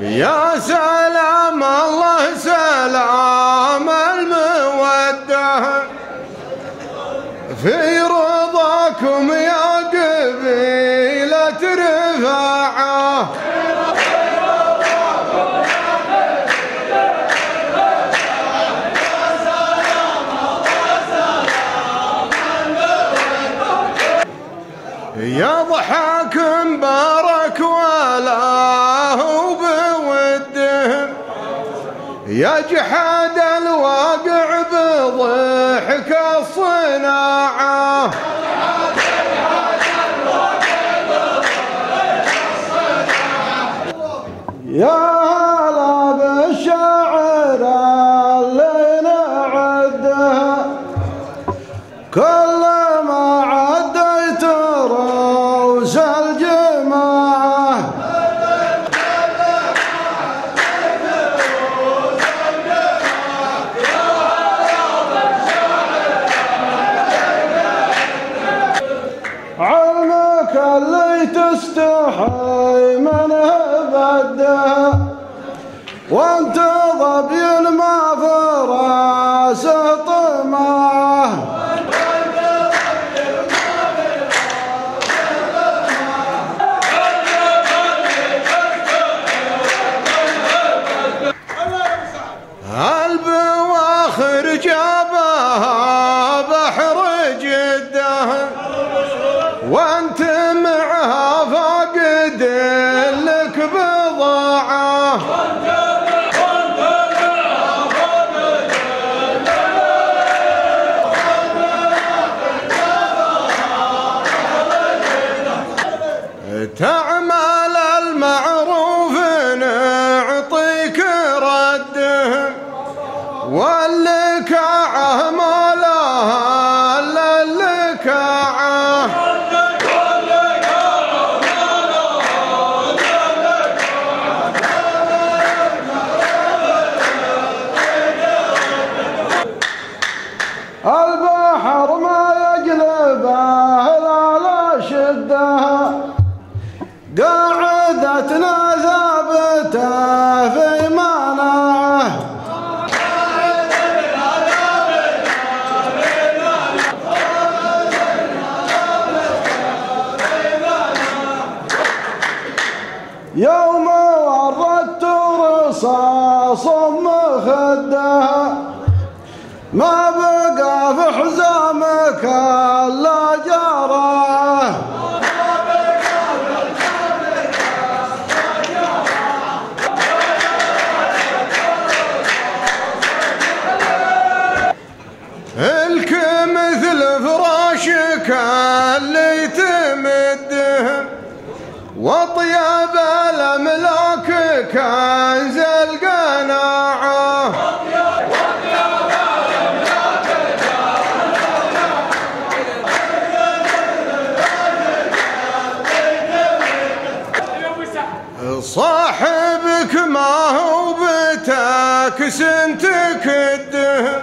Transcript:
يا سلام الله سلام المودة. في رضاكم يا قبيلة رفاعة. يا ضحاك يا جحاد الواقع بضحك الصناعة. يا هلا بالشاعر اللي نعده كل تستحي منه بده وانت ظبي ما فراسه تعمل المعروف نعطيك رده واللكاعة ما لها الا اللكاعة البحر ما يقلبه لا لا شدة. قاعدتنا ثابتة في مناعه يوم وردت رصاص مخدها ما بقى في حزامك. فراشك اللي تمده وطيب الأملاك كنز القناعة. صاحبك ما هو بتاكس تكده